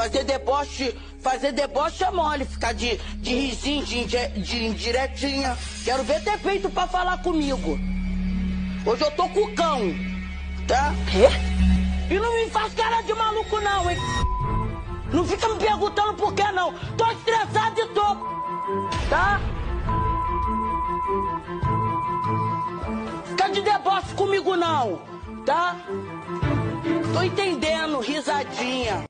Fazer deboche, fazer deboche é mole, ficar de, de risinho, de, de indiretinha. Quero ver ter feito pra falar comigo. Hoje eu tô com o cão, tá? Quê? E não me faz cara de maluco não, hein? Não fica me perguntando por que não. Tô estressado e tô, tá? Fica de deboche comigo não, tá? Tô entendendo, risadinha.